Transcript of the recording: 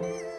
you.